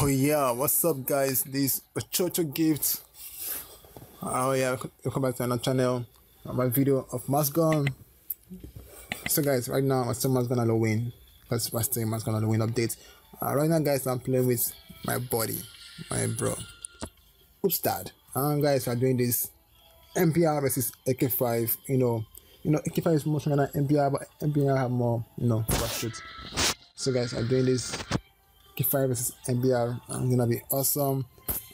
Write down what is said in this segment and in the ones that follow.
Oh yeah, what's up guys? This Ochoocho Gift. Oh yeah, welcome back to another channel. My video of MaskGun. So guys, right now I'm still MaskGun Halloween. That's my still Masgun Halloween update. Uh, right now guys, I'm playing with my buddy, my bro. Oops dad. And guys, we're doing this MPR versus AK5, you know. You know, AK5 is more stronger than MPR, but MPR have more, you know, shoot. So guys, I'm doing this K5 versus MBR. I'm gonna be awesome.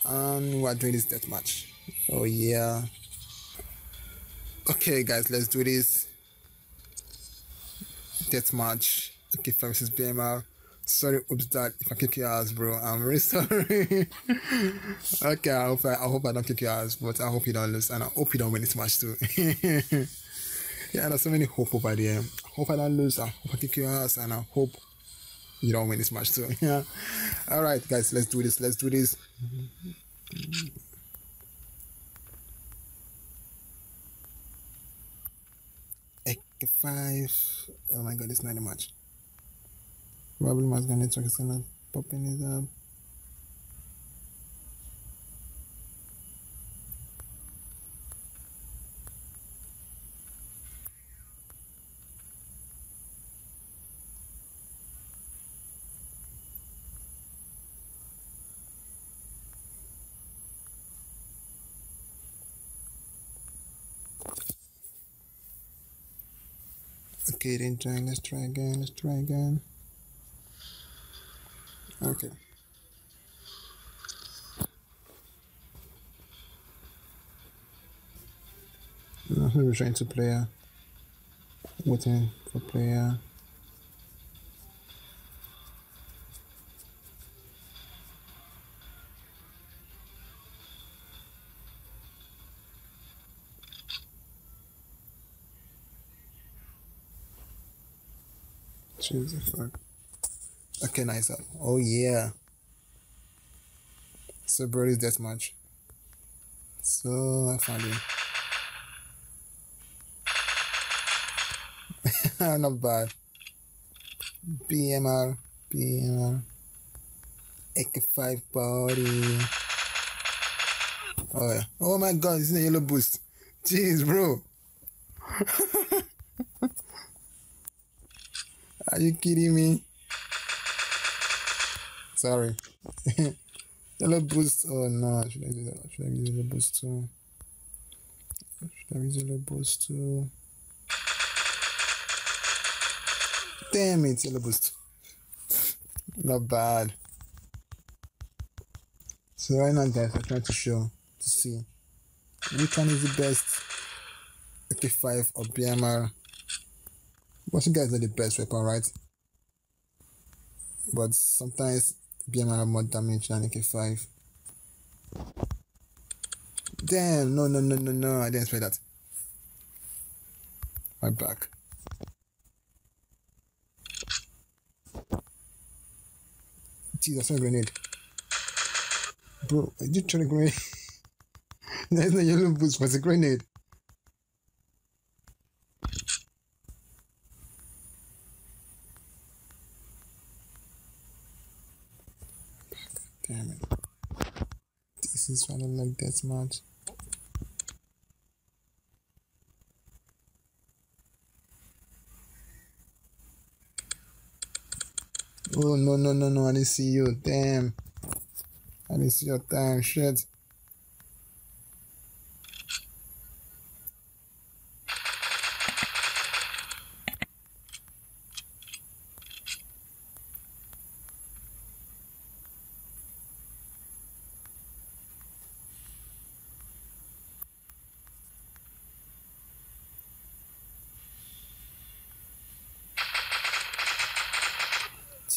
And we're doing this death match. Oh yeah. Okay guys, let's do this. Death match. K5 versus BMR. Sorry, oops, that if I kick your ass, bro. I'm really sorry. okay, I hope I, I hope I don't kick your ass, but I hope you don't lose, and I hope you don't win this match too. yeah, there's so many hope over there. I hope I don't lose. I hope I kick your ass, and I hope you don't win this match too. Yeah. All right, guys, let's do this. Let's do this. AK five. Oh my god, it's not a match. Probably my network is gonna pop in his up. Let's try again. Let's try again. Okay. No, we're trying to player. Waiting for player. Jesus fuck. Okay, nice up. Oh yeah. So Brody's deathmatch. So I found him. Not bad. BMR, BMR. AK5 body. Oh yeah. Oh my god, it's a yellow boost. Jeez, bro. Are you kidding me? Sorry. yellow boost. Oh no, should I do? Should I use yellow boost too? Should I use yellow boost too? Damn it, yellow boost. Not bad. So right now guys, I'm trying to show to see which one is the best AK5 or BMR but you guys are the best weapon, right? But sometimes BMR have more damage than AK5. Damn, no, no, no, no, no, I didn't expect that. My back. Jesus, a grenade. Bro, I did try a grenade. There's no yellow boost, but it's a grenade. It. This is I like that much. Oh no no no no I didn't see you. Damn. I didn't see your time. Shit.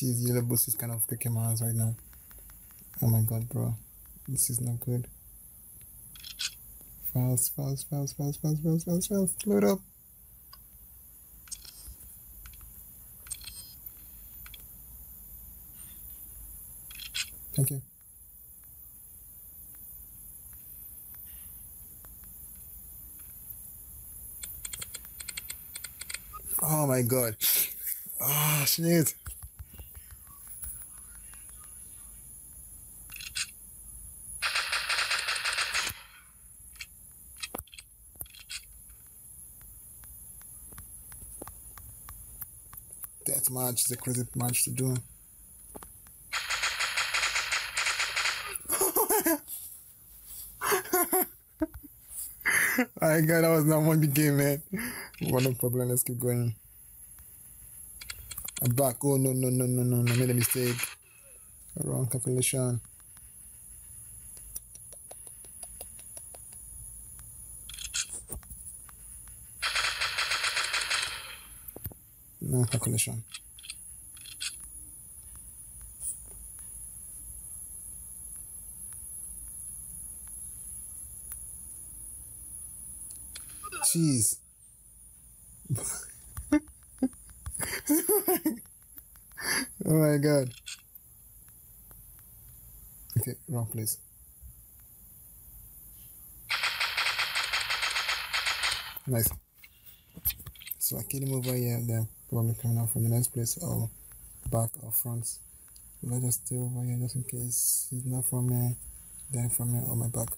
Jeez, yellow boost is kind of kicking my ass right now. Oh my god, bro. This is not good. Fast, fast, fast, fast, fast, fast, fast, fast. Load up. Thank you. Oh my god. Oh shit. That match is a crazy match to do. I got that was not one big game, man. What no problem. Let's keep going. I'm back. Oh no no no no no no! I made a mistake. Wrong calculation. No calculation. Jeez. oh my god. Okay, wrong place. Nice. So I kill him over here, then probably coming out from the next place or back or front. Let's just stay over here just in case he's not from here, then from here on my back.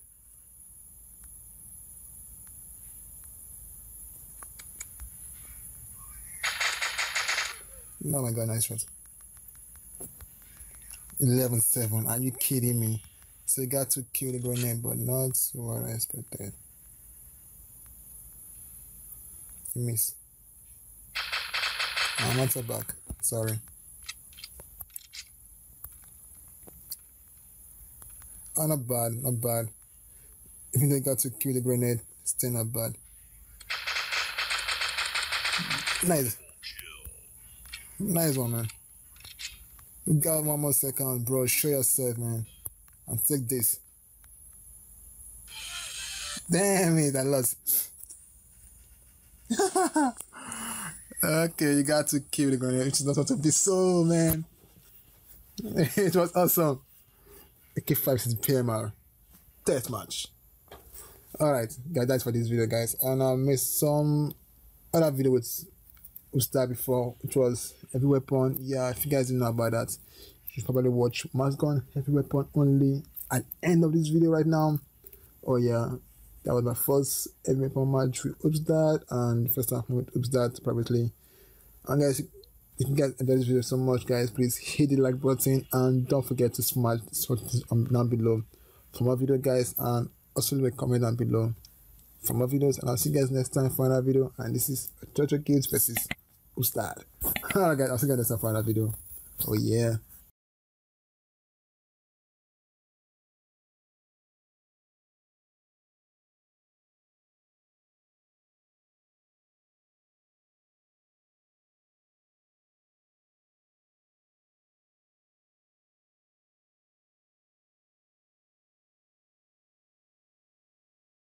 Oh my god, nice shot. 11 7. Are you kidding me? So you got to kill the grenade, but not what I expected. You missed. I'm not back. Sorry. Oh, not bad, not bad. Even he got to kill the grenade, still not bad. Nice. Nice one, man. You got one more second, bro. Show yourself, man. And take this. Damn it, I lost. okay, you got to kill the grenade, is not to be so, man. it was awesome. AK5 is BMR. Death match. Alright, guys, that's for this video, guys. And I made some other video with Usta before, which was heavy weapon. Yeah, if you guys didn't know about that, you should probably watch Mask Gun heavy weapon only at end of this video right now. Oh yeah, that was my first heavy match with Upstart and first time with Upstart privately. And guys, if you guys enjoyed this video so much, guys, please hit the like button and don't forget to smash um, down below for more video, guys, and also leave a comment down below for more videos. And I'll see you guys next time for another video. And this is Jojo Kids versus Ustad. Alright guys, I'll see you guys next time for another video. Oh yeah.